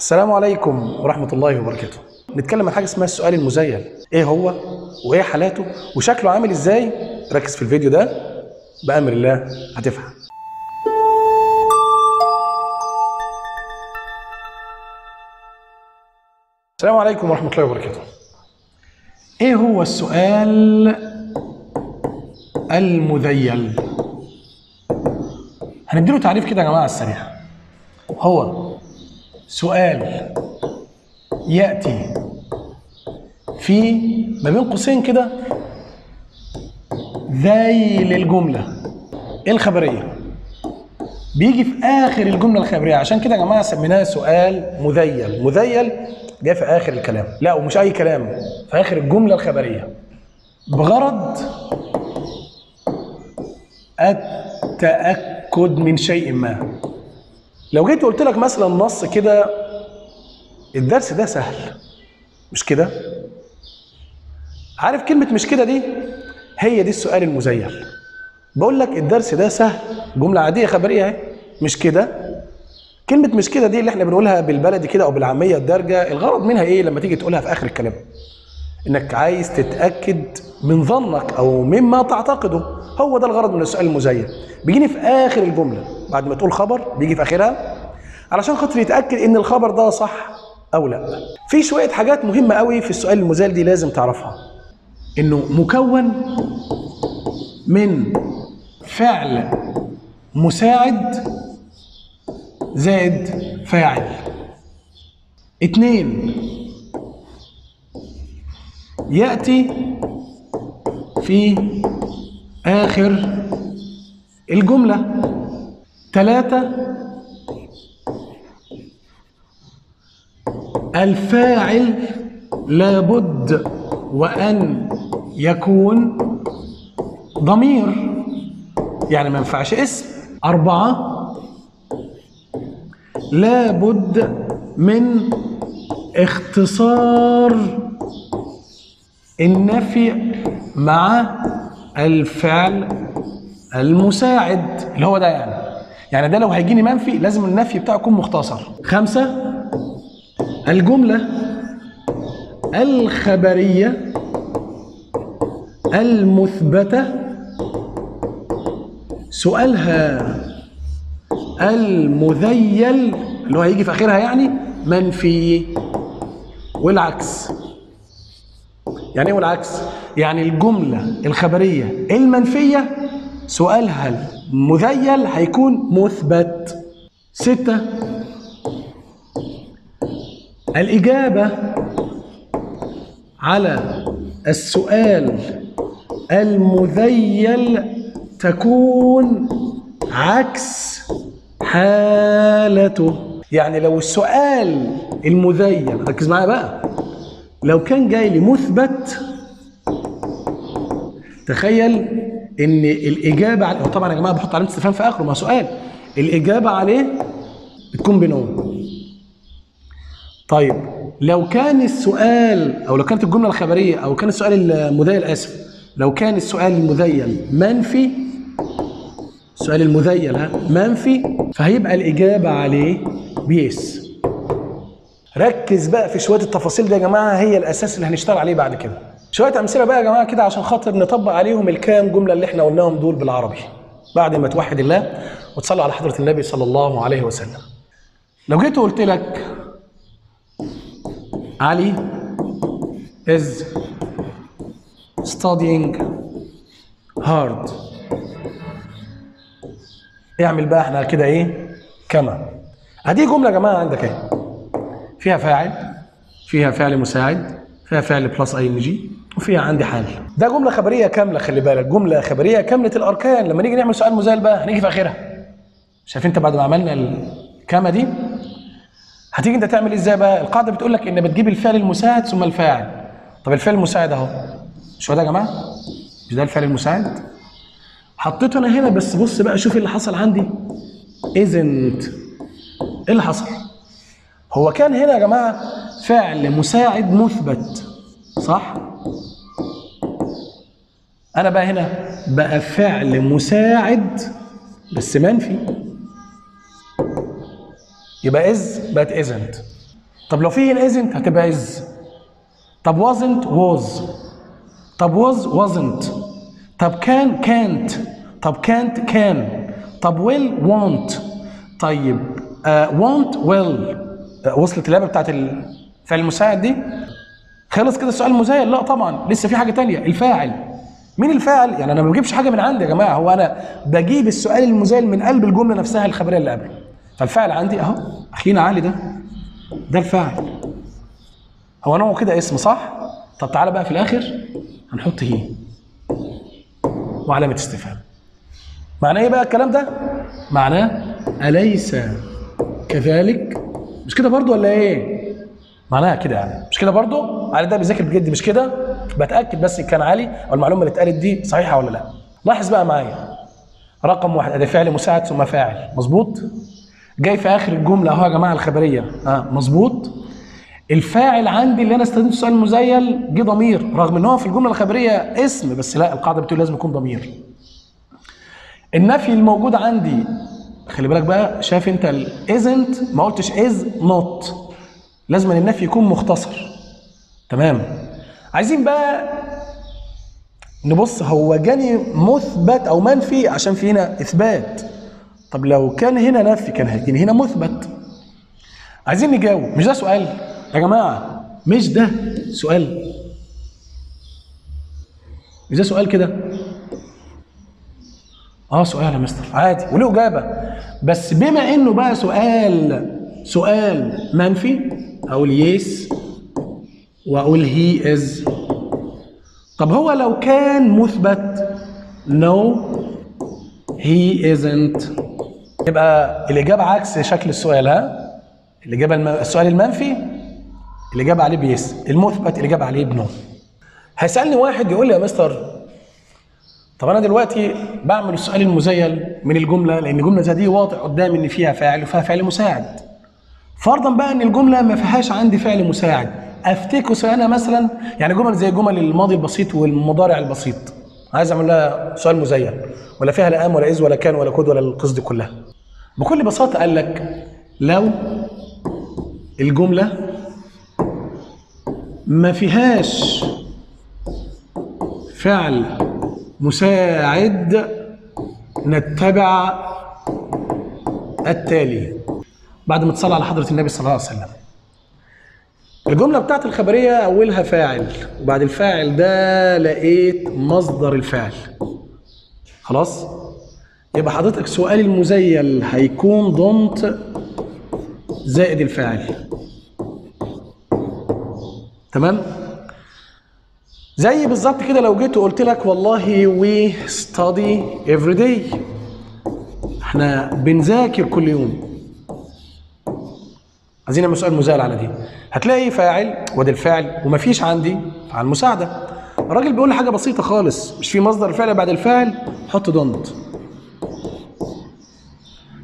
السلام عليكم ورحمة الله وبركاته. نتكلم عن حاجة اسمها السؤال المزيل. إيه هو؟ وإيه حالاته؟ وشكله عامل إزاي؟ ركز في الفيديو ده. بأمر الله هتفهم. السلام عليكم ورحمة الله وبركاته. إيه هو السؤال المذيل؟ هنديله تعريف كده يا جماعة السريع. هو سؤال يأتي في ما بين قوسين كده ذيل الجملة. الخبرية؟ بيجي في آخر الجملة الخبرية. عشان كده يا جماعة سميناه سؤال مذيل. مذيل جاي في آخر الكلام. لا ومش أي كلام في آخر الجملة الخبرية. بغرض التأكد من شيء ما. لو جيت قلت لك مثلا نص كده الدرس ده سهل. مش كده؟ عارف كلمة مش كده دي؟ هي دي السؤال المزيل. بقول لك الدرس ده سهل. جملة عادية خبرية أهي. مش كده؟ كلمة مش كده دي اللي إحنا بنقولها بالبلدي كده أو بالعامية الدارجة الغرض منها إيه لما تيجي تقولها في آخر الكلام؟ إنك عايز تتأكد من ظنك أو مما تعتقده. هو ده الغرض من السؤال المزيل. بيجيني في آخر الجملة. بعد ما تقول خبر بيجي في آخرها علشان خاطر يتأكد إن الخبر ده صح أو لأ. في شوية حاجات مهمة قوي في السؤال المزيل دي لازم تعرفها. إنه مكون من فعل مساعد زائد فاعل. اتنين يأتي في آخر الجملة. ثلاثة الفاعل لابد وأن يكون ضمير يعني ما ينفعش اسم. أربعة. لابد من اختصار النفي مع الفعل المساعد اللي هو ده يعني. يعني ده لو هيجيني منفي لازم النفي بتاعه يكون مختصر خمسة الجملة الخبرية المثبتة سؤالها المذيل اللي هو هيجي في آخرها يعني منفي والعكس يعني إيه والعكس؟ يعني الجملة الخبرية المنفية سؤالها المذيل هيكون مثبت. ستة. الإجابة على السؤال المذيل تكون عكس حالته. يعني لو السؤال المذيل ركز معايا بقى. لو كان جاي لي مثبت تخيل إن الإجابة عليه طبعا يا جماعة بحط علامة استفهام في آخره ما سؤال. الإجابة عليه بتكون بنون. طيب لو كان السؤال أو لو كانت الجملة الخبرية أو كان السؤال المذيل آسف لو كان السؤال المذيل منفي السؤال المذيل ها منفي فهيبقى الإجابة عليه بيس. ركز بقى في شوية التفاصيل دي يا جماعة هي الأساس اللي هنشتغل عليه بعد كده. شوية أمثلة بقى يا جماعة كده عشان خاطر نطبق عليهم الكام جملة اللي إحنا قلناهم دول بالعربي. بعد ما توحد الله وتصلي على حضرة النبي صلى الله عليه وسلم. لو جيت وقلت لك علي is studying hard. اعمل بقى إحنا كده إيه؟ comma. ادي جملة يا جماعة عندك اهي. فيها فاعل فيها فعل مساعد فيها فعل plus ing وفيها عندي حال ده جملة خبرية كاملة خلي بالك. جملة خبرية كاملة الأركان. لما نيجي نعمل سؤال مذيل بقى هنيجي في آخرها. شايف أنت بعد ما عملنا ال comma دي؟ هتيجي أنت تعمل إزاي بقى؟ القاعدة بتقول لك إن بتجيب الفعل المساعد ثم الفاعل. طب الفعل المساعد أهو. مش هو ده يا جماعة؟ مش ده الفعل المساعد؟ حطيته أنا هنا بس بص بقى شوف اللي حصل عندي. isn't إيه اللي حصل؟ هو كان هنا يا جماعة فعل مساعد مثبت صح؟ أنا بقى هنا بقى فعل مساعد بس منفي. يبقى از بقت ازنت طب لو في isn't هتبقى is. طب wasn't was. طب was wasn't. طب can can't. طب can't can. طب will won't طيب uh, won't will. uh, وصلت اللعبة بتاعت الفعل المساعد دي؟ خلص كده السؤال المزايد لا طبعا لسه في حاجة تانية الفاعل. مين الفاعل؟ يعني أنا ما بجيبش حاجة من عندي يا جماعة. هو أنا بجيب السؤال المزايد من قلب الجملة نفسها الخبرية اللي قبله فالفاعل عندي أهو. أخينا علي ده. ده الفاعل. هو نوعه كده اسم صح؟ طب تعالى بقى في الآخر هنحط هي. وعلامة استفهام. معناه إيه بقى الكلام ده؟ معناه أليس كذلك؟ مش كده برضو ولا إيه؟ معناها كده يعني. مش كده برضو؟ علي ده بيذاكر بجد مش كده؟ بتأكد بس ان كان علي أو المعلومة اللي اتقالت دي صحيحة ولا لا. لاحظ بقى معايا. رقم واحد أدي فعل مساعد ثم فاعل. مظبوط؟ جاي في آخر الجملة أهو يا جماعة الخبرية. آه مظبوط؟ الفاعل عندي اللي أنا استخدمته في السؤال المزيل جه ضمير رغم إن هو في الجملة الخبرية اسم بس لا القاعدة بتقول لازم يكون ضمير. النفي الموجود عندي خلي بالك بقى شايف أنت isn't ما قلتش is not. لازم النفي يكون مختصر. تمام؟ عايزين بقى نبص هو جاني مثبت أو منفي؟ عشان في هنا إثبات. طب لو كان هنا نفي كان هيجيني هنا مثبت. عايزين نجاوب. مش ده سؤال؟ يا جماعة مش ده سؤال. مش ده سؤال كده؟ آه سؤال يا مستر. عادي وله إجابة. بس بما إنه بقى سؤال سؤال منفي أقول yes واقول he is طب هو لو كان مثبت؟ no he isn't يبقى الإجابة عكس شكل السؤال ها؟ الإجابة الم... السؤال المنفي الإجابة عليه ب yes. المثبت الإجابة عليه ب no. هيسألني واحد يقول لي يا مستر طب أنا دلوقتي بعمل السؤال المذيل من الجملة لأن الجملة زي دي واضح قدامي إن فيها فاعل وفيها فعل مساعد. فرضا بقى إن الجملة ما فيهاش عندي فعل مساعد. افتكس أنا مثلا يعني جمل زي جمل الماضي البسيط والمضارع البسيط. عايز أعمل لها سؤال مذيل. ولا فيها لا am ولا is ولا can ولا could ولا القصة دي كلها. بكل بساطة قال لك لو الجملة ما فيهاش فعل مساعد نتبع التالي. بعد ما تصلى على حضرة النبي صلى الله عليه وسلم. الجملة بتاعت الخبرية أولها فاعل وبعد الفاعل ده لقيت مصدر الفعل خلاص؟ يبقى حضرتك سؤال المزيل هيكون ضمت زائد الفاعل. تمام؟ زي بالظبط كده لو جيت وقلت لك والله we study every day إحنا بنذاكر كل يوم. عايزين نعمل سؤال مذيل على دي. هتلاقي فاعل وادي الفاعل ومفيش عندي فعل مساعدة. الراجل بيقول لي حاجة بسيطة خالص مش في مصدر الفعل بعد الفاعل حط don't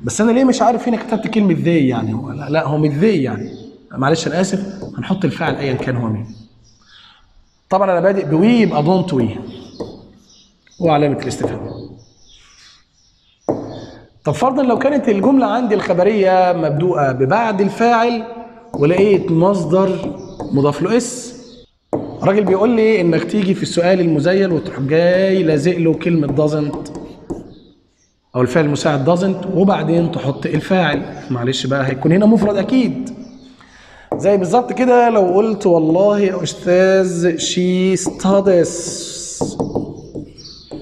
بس أنا ليه مش عارف هنا كتبت كلمة they يعني؟ هو لا, لا هو مش they يعني. معلش أنا آسف. هنحط الفاعل ايا كان هو مين. طبعا أنا بادئ ب we يبقى don't we وعلامه الاستفهام طب فرضا لو كانت الجملة عندي الخبرية مبدوءة ببعد الفاعل ولقيت مصدر مضاف له s الراجل بيقول لي إنك تيجي في السؤال المذيل وتروح جاي لازق له كلمة doesn't أو الفعل المساعد doesn't وبعدين تحط الفاعل. معلش بقى هيكون هنا مفرد أكيد. زي بالظبط كده لو قلت والله يا أستاذ شي a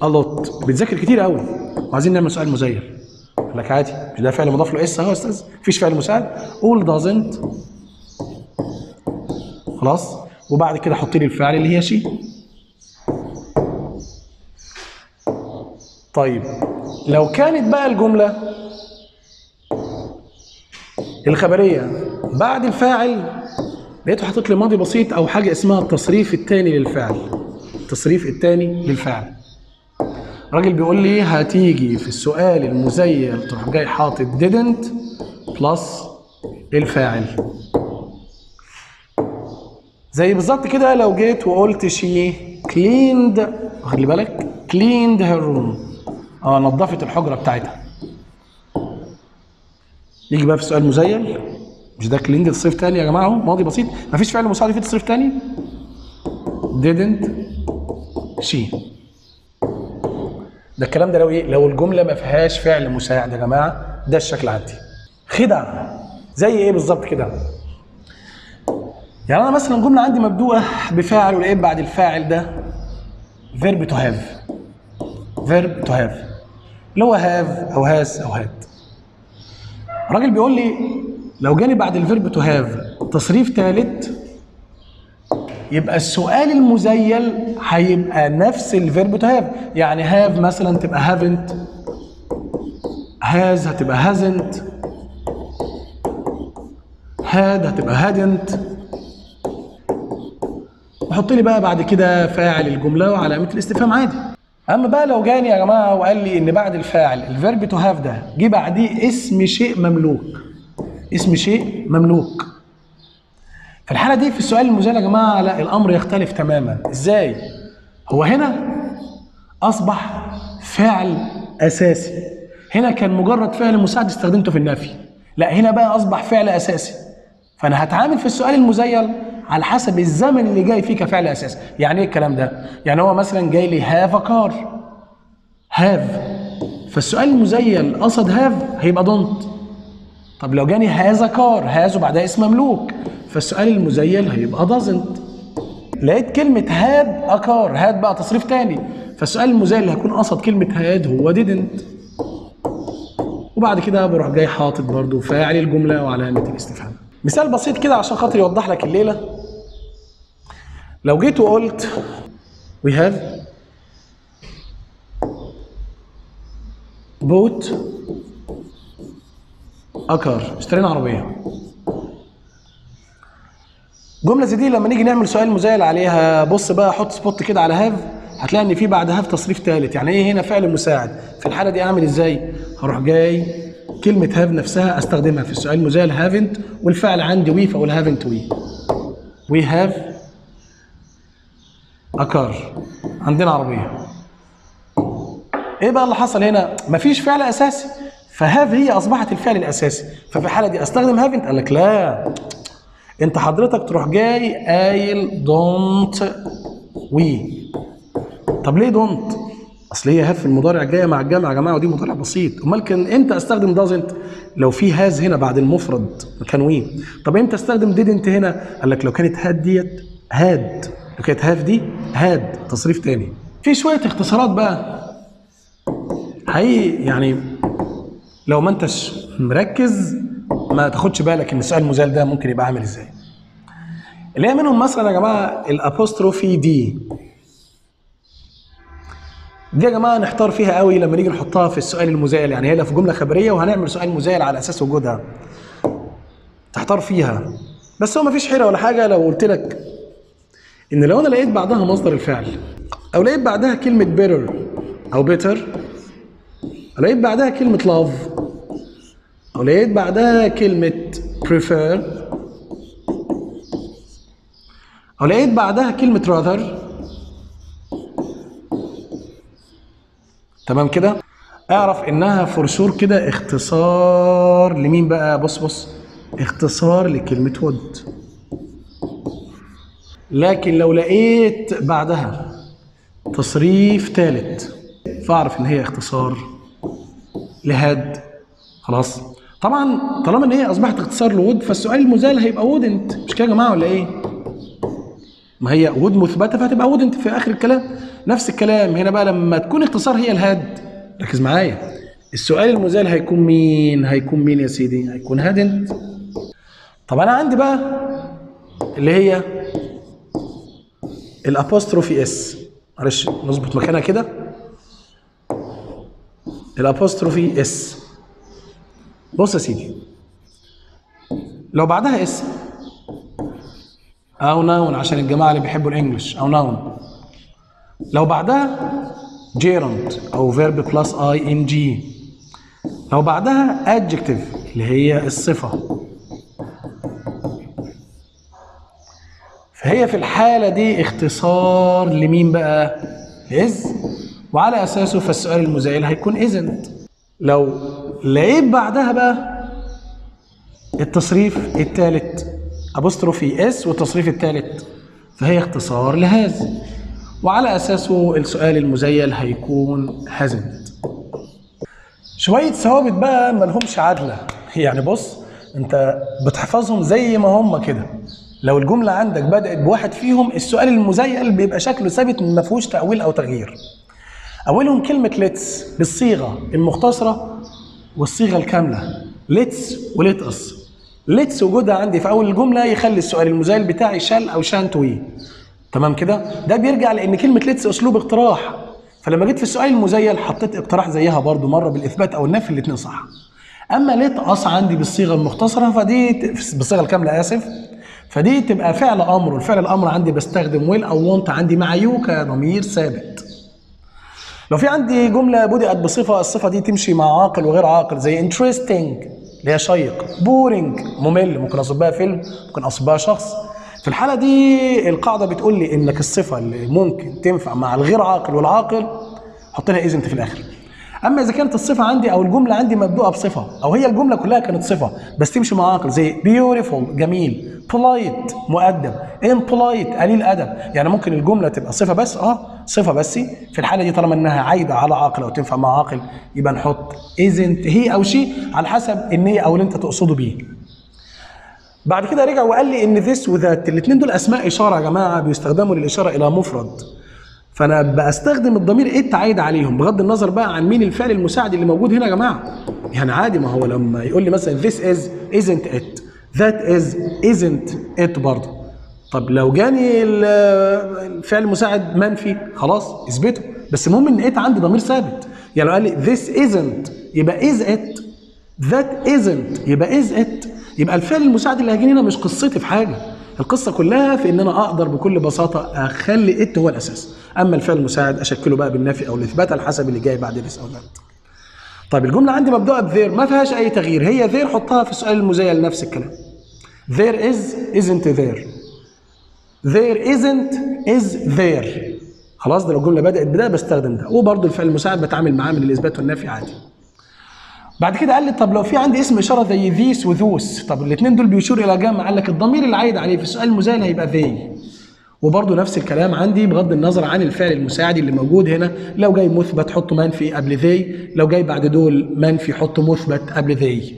lot بتذاكر كتير قوي وعايزين نعمل سؤال مزيل. لك عادي. مش ده فعل مضاف له اس اهو يا أستاذ مفيش فعل مساعد. قول doesn't. خلاص؟ وبعد كده حط لي الفعل اللي هي شي. طيب لو كانت بقى الجملة الخبرية بعد الفاعل لقيته حاطط لي ماضي بسيط أو حاجة اسمها التصريف الثاني للفعل. التصريف الثاني للفعل. الراجل بيقول لي هتيجي في السؤال المزيل تروح جاي حاطط didn't بلس الفاعل. زي بالظبط كده لو جيت وقلت شي cleaned خلي بالك؟ cleaned her room. آه نظفت الحجرة بتاعتها. يجي بقى في السؤال مزيل. مش ده كليند تصريف تاني يا جماعة؟ ماضي بسيط مفيش فعل مساعد فيه تصريف تاني؟ didn't she. ده الكلام ده لو إيه؟ لو الجملة ما فيهاش فعل مساعد يا جماعة ده الشكل عندي. خدع زي إيه بالظبط كده؟ يعني أنا مثلا جملة عندي مبدوءة بفاعل ولقيت بعد الفاعل ده. verb to have. verb to have. اللي هو have أو has أو had. الراجل بيقول لي لو جاني بعد ال verb to have تصريف ثالث يبقى السؤال المذيل هيبقى نفس ال verb to have يعني have مثلا تبقى haven't has هتبقى hasn't had هتبقى hadn't وحط لي بقى بعد كده فاعل الجملة وعلامة الاستفهام عادي. أما بقى لو جاني يا جماعة وقال لي إن بعد الفاعل ال verb to have ده جه بعديه اسم شيء مملوك. اسم شيء مملوك. في الحالة دي في السؤال المذيل يا جماعة لا الأمر يختلف تماما. إزاي؟ هو هنا أصبح فعل أساسي. هنا كان مجرد فعل مساعد استخدمته في النفي. لا هنا بقى أصبح فعل أساسي. فأنا هتعامل في السؤال المذيل على حسب الزمن اللي جاي فيه كفعل أساسي. يعني إيه الكلام ده؟ يعني هو مثلا جاي لي have a car have فالسؤال المذيل قصد have هيبقى don't طب لو جاني has a car has وبعدها اسم مملوك. فالسؤال المذيل هيبقى doesn't لقيت كلمة had a car had بقى تصريف تاني. فالسؤال المزيل اللي هيكون قصد كلمة هاد هو didn't. وبعد كده بروح جاي حاطط برضو فاعل الجملة وعلامة الاستفهام مثال بسيط كده عشان خاطر يوضح لك الليلة. لو جيت وقلت we have a car اشترينا عربية. جملة زي دي لما نيجي نعمل سؤال مذيل عليها بص بقى حط spot كده على have هتلاقي إن في بعد have تصريف ثالث يعني إيه هنا فعل مساعد؟ في الحالة دي أعمل إزاي؟ هروح جاي كلمة have نفسها أستخدمها في السؤال المذيل haven't والفعل عندي we فأقول haven't we we have a car عندنا عربية. إيه بقى اللي حصل هنا؟ مفيش فعل أساسي. ف have هي أصبحت الفعل الأساسي. ففي الحالة دي أستخدم haven't قال لك لا. انت حضرتك تروح جاي قايل don't we طب ليه don't اصل هي have المضارع جاية مع الجمع يا جماعة ودي مضارع بسيط. امال كان إمتى استخدم doesn't لو في has هنا بعد المفرد مكان we طب إمتى استخدم didn't هنا؟ قال لك لو كانت had ديت had لو كانت have دي had تصريف تاني. في شوية اختصارات بقى. حقيقي يعني لو ما انتش مركز ما تاخدش بالك إن السؤال المزال ده ممكن يبقى عامل إزاي. اللي هي منهم مثلا يا جماعة الابوستروفي دي دي يا جماعة نحتار فيها قوي لما نيجي نحطها في السؤال المزايل يعني هي في جملة خبرية وهنعمل سؤال مزايل على أساس وجودها. تحتار فيها. بس هو ما فيش حيرة ولا حاجة لو قلت لك إن لو أنا لقيت بعدها مصدر الفعل أو لقيت بعدها كلمة better أو better لقيت بعدها كلمة love أو لقيت بعدها كلمة prefer. أو لقيت بعدها كلمة rather. تمام كده؟ اعرف إنها فرشور كده اختصار لمين بقى؟ بص بص اختصار لكلمة ود لكن لو لقيت بعدها تصريف ثالث فأعرف إن هي اختصار ل had. خلاص؟ طبعا طالما إن هي أصبحت اختصار ل would فالسؤال المذيل هيبقى wouldn't مش كده يا جماعة ولا إيه؟ ما هي would مثبتة فهتبقى wouldn't في آخر الكلام. نفس الكلام هنا بقى لما تكون اختصار هي ال had. ركز معايا. السؤال المذيل هيكون مين؟ هيكون مين يا سيدي؟ هيكون hadn't طب أنا عندي بقى اللي هي ال apostrophe s معلش نظبط مكانها كده. ال apostrophe s بص يا سيدي لو بعدها اسم أو noun عشان الجماعة اللي بيحبوا ال English أو noun لو بعدها gerund أو verb plus ing لو بعدها adjective اللي هي الصفة. فهي في الحالة دي اختصار لمين بقى؟ is وعلى أساسه فالسؤال المذيل هيكون isn't لو لقيت بعدها بقى التصريف الثالث apostrophe s والتصريف الثالث فهي اختصار لهذا وعلى أساسه السؤال المذيل هيكون hasn't شوية ثوابت بقى ما لهمش عدلة. يعني بص أنت بتحفظهم زي ما هم كده. لو الجملة عندك بدأت بواحد فيهم السؤال المذيل بيبقى شكله ثابت ما فيهوش تأويل أو تغيير. أولهم كلمة let's بالصيغة المختصرة والصيغة الكاملة. let's و let us let's وجودها عندي. في أول الجملة يخلي السؤال المذيل بتاعي shall أو shan't we تمام كده؟ ده بيرجع لأن كلمة let's أسلوب اقتراح. فلما جيت في السؤال المذيل حطيت اقتراح زيها برضو مرة بالإثبات أو النفي الاثنين صح أما let us عندي بالصيغة المختصرة فدي بالصيغة الكاملة آسف. فدي تبقى فعل أمر والفعل الأمر عندي بستخدم will أو won't عندي مع you كضمير ثابت. لو في عندي جملة بدأت بصفة الصفة دي تمشي مع عاقل وغير عاقل زي interesting اللي هي شيق boring ممل ممكن أصف بها فيلم ممكن أصف بها شخص. في الحالة دي القاعدة بتقول لي إنك الصفة اللي ممكن تنفع مع الغير عاقل والعاقل حط لها isn't it في الآخر. أما إذا كانت الصفة عندي أو الجملة عندي مبدوءة بصفة أو هي الجملة كلها كانت صفة بس تمشي مع عاقل زي beautiful جميل polite مؤدب impolite قليل أدب. يعني ممكن الجملة تبقى صفة بس آه صفة بس. في الحالة دي طالما إنها عايدة على عاقل أو تنفع مع عاقل يبقى نحط isn't he أو she على حسب النية أو اللي أنت تقصده بيه. بعد كده رجع وقال لي إن this و that الاثنين دول أسماء إشارة يا جماعة بيستخدموا للإشارة إلى مفرد. فانا بستخدم الضمير ات عايد عليهم؟ بغض النظر بقى عن مين الفعل المساعد اللي موجود هنا يا جماعة. يعني عادي ما هو لما يقول لي مثلا this is isn't it that is isn't it برضه. طب لو جاني ال- الفعل المساعد منفي خلاص اثبته. بس المهم إن it عندي ضمير ثابت. يعني لو قال لي this isn't يبقى is it that isn't يبقى is it. يبقى الفعل المساعد اللي هيجيني هنا مش قصتي في حاجة. القصة كلها في إن أنا أقدر بكل بساطة أخلي it هو الأساس. أما الفعل المساعد أشكله بقى بالنفي أو الإثبات على حسب اللي جاي بعد this أو طيب الجملة عندي مبدوءة ب there ما فيهاش أي تغيير. هي there حطها في السؤال المذيل نفس الكلام. There is isn't there. There isn't is there. خلاص ده لو الجملة بدأت بده بستخدم ده. وبرده الفعل المساعد بتعامل معاه من الإثبات والنفي عادي. بعد كده قال لي طب لو في عندي اسم إشارة زي these و those طب الاثنين دول بيشيروا إلى جمع. قال لك الضمير اللي عايد عليه في السؤال المذيل هيبقى they وبرضه نفس الكلام عندي بغض النظر عن الفعل المساعد اللي موجود هنا. لو جاي مثبت حطه منفي قبل ذي. لو جاي بعد دول منفي حطه مثبت قبل ذي.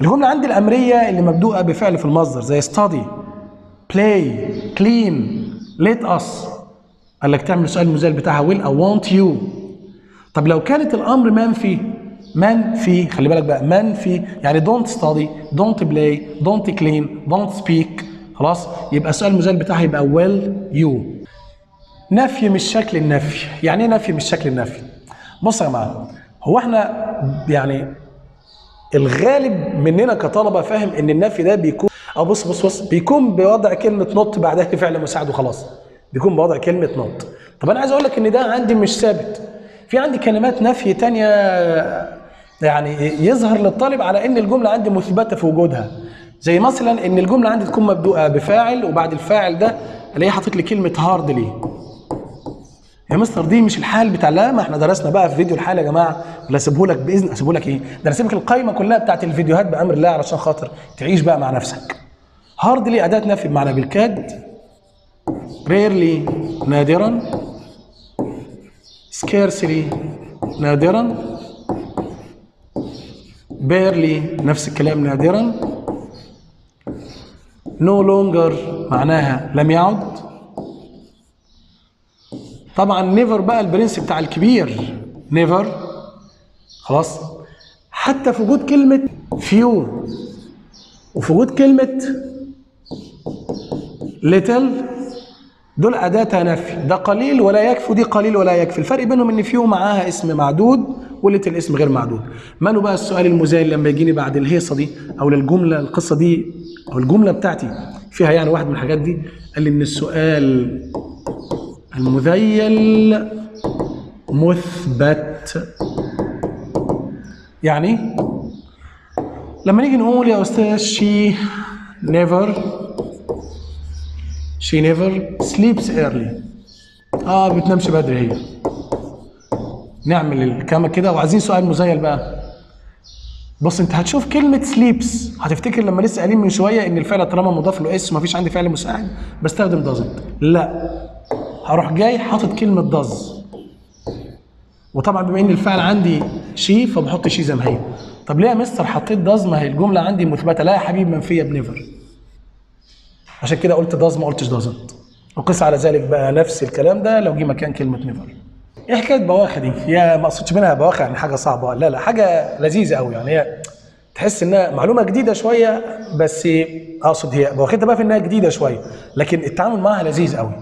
الجملة عندي الأمرية اللي مبدوءة بفعل في المصدر زي study play clean let us. قال لك تعمل السؤال المزايل بتاعها. Will أو want you? طب لو كانت الأمر منفي منفي خلي بالك بقى منفي يعني don't study don't play don't clean don't speak. خلاص؟ يبقى السؤال المذيل بتاعها يبقى will you. نفي مش شكل النفي. يعني إيه نفي مش شكل النفي؟ بص يا جماعة هو إحنا يعني الغالب مننا كطلبة فاهم إن النفي ده بيكون أو بص بص بص بيكون بوضع كلمة not بعدها فعل مساعد وخلاص. بيكون بوضع كلمة not طب أنا عايز أقول لك إن ده عندي مش ثابت. في عندي كلمات نفي تانية يعني يظهر للطالب على إن الجملة عندي مثبتة في وجودها. زي مثلا إن الجملة عندي تكون مبدوءة بفاعل وبعد الفاعل ده الاقيه حاطط لي كلمة hardly. يا مستر دي مش الحال بتاع لا ما إحنا درسنا بقى في فيديو الحال يا جماعة. ولا اسيبه لك بإذن اسيبه لك إيه؟ ده أنا اسيبك القايمة كلها بتاعت الفيديوهات بأمر الله علشان خاطر تعيش بقى مع نفسك. hardly أداة نفي بمعنى بالكاد؟ rarely نادرا. scarcely نادرا. barely نفس الكلام نادرا. No longer معناها لم يعد. طبعا never بقى البرنس بتاع الكبير. never خلاص. حتى في وجود كلمة few وفي وجود كلمة little دول أداة نفي. ده قليل ولا يكفي ودي قليل ولا يكفي. الفرق بينهم إن few معاها اسم معدود و little اسم غير معدود. ماله بقى السؤال المذيل لما يجيني بعد الهيصة دي أو للجملة القصة دي أو الجملة بتاعتي فيها يعني واحد من الحاجات دي قال لي إن السؤال المذيل مثبت. يعني لما نيجي نقول يا أستاذ she never she never sleeps early آه بتنامش بدري هي. نعمل الكلمة كده. وعايزين سؤال مذيل بقى. بص انت هتشوف كلمة sleeps هتفتكر لما لسه قايلين من شوية إن الفعل طالما مضاف له s ومفيش عندي فعل مساعد. بستخدم doesn't لا. هروح جاي حاطط كلمة does وطبعا بما إن الفاعل عندي she فبحط she زي ما هي. طب ليه يا مستر حطيت does ما هي الجملة عندي مثبتة. لا يا حبيبي منفية ب never عشان كده قلت does ما قلتش doesn't وقس على ذلك بقى نفس الكلام ده لو جه مكان كلمة never إيه حكايه بواخه دي؟ هي ما أقصدش منها بواخه يعني حاجة صعبة. لا لا حاجة لذيذة قوي يعني. هي تحس إنها معلومة جديدة شوية بس أقصد هي بواختها بقى في إنها جديدة شوية لكن التعامل معاها لذيذ قوي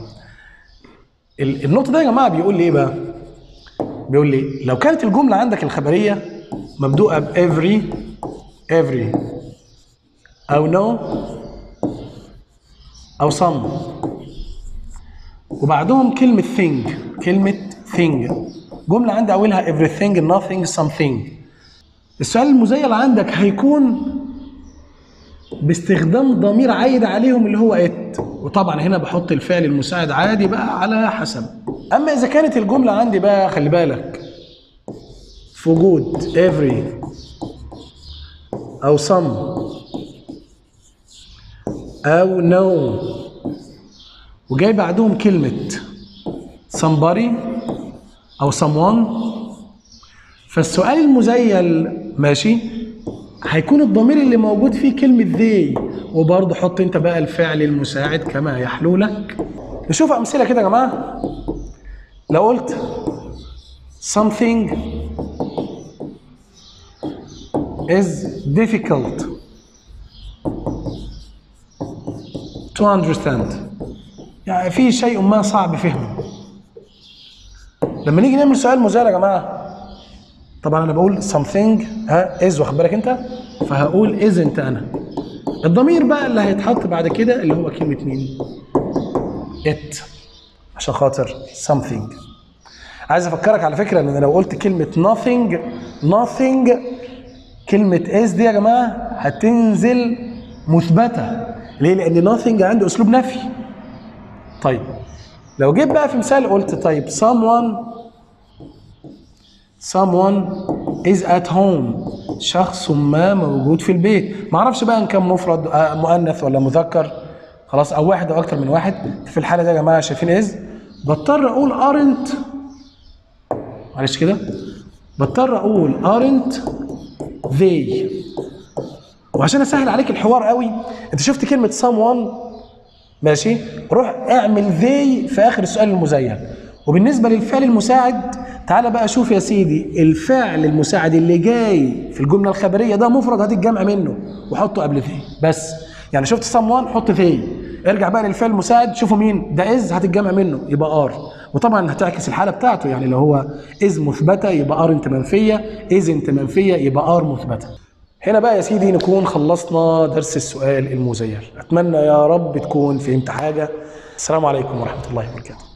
ال- النقطة ده يا جماعة بيقول لي إيه بقى؟ بيقول لي لو كانت الجملة عندك الخبرية مبدوءه ب every every أو no أو some وبعدهم كلمة thing كلمة thing. جملة عندي أولها everything nothing something. السؤال المزيل عندك هيكون باستخدام ضمير عايد عليهم اللي هو it. وطبعا هنا بحط الفعل المساعد عادي بقى على حسب. أما إذا كانت الجملة عندي بقى خلي بالك. في وجود every. أو some. أو no. وجاي بعدهم كلمة somebody. أو someone. فالسؤال المزيل ماشي؟ هيكون الضمير اللي موجود فيه كلمة they وبرضه حط أنت بقى الفعل المساعد كما يحلو لك. نشوف أمثلة كده يا جماعة. لو قلت something is difficult to understand. يعني في شيء ما صعب فهمه. لما نيجي نعمل سؤال مزال يا جماعة طبعا أنا بقول something ها از واخد بالك أنت؟ فهقول isn't أنا. الضمير بقى اللي هيتحط بعد كده اللي هو كلمة مين؟ it. عشان خاطر something. عايز أفكرك على فكرة إن أنا لو قلت كلمة nothing nothing كلمة is دي يا جماعة هتنزل مثبتة. ليه؟ لأن nothing عنده أسلوب نفي. طيب لو جيت بقى في مثال قلت طيب someone someone is at home. شخص ما موجود في البيت. ما أعرفش بقى إن كان مفرد آه، مؤنث ولا مذكر. خلاص أو واحد أو أكتر من واحد. في الحالة دي يا جماعة شايفين إز؟ بضطر أقول aren't. معلش كده. بضطر أقول aren't they. وعشان أسهل عليك الحوار قوي أنت شفت كلمة someone ماشي؟ روح اعمل ذي في آخر السؤال المزيل. وبالنسبة للفعل المساعد تعالى بقى شوف يا سيدي الفعل المساعد اللي جاي في الجملة الخبرية ده مفرد هات الجمع منه وحطه قبل they. بس يعني شفت someone حط they. ارجع بقى للفعل المساعد شوفوا مين. ده is هات الجمع منه يبقى are وطبعا هتعكس الحالة بتاعته يعني لو هو is مثبتة يبقى aren't منفية isn't منفية يبقى are مثبتة. هنا بقى يا سيدي نكون خلصنا درس السؤال المذيل. أتمنى يا رب تكون فهمت حاجة. السلام عليكم ورحمة الله وبركاته.